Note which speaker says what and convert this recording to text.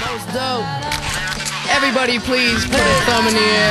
Speaker 1: Most dope. Everybody please put a thumb in the air.